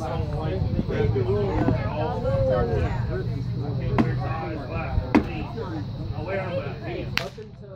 Up until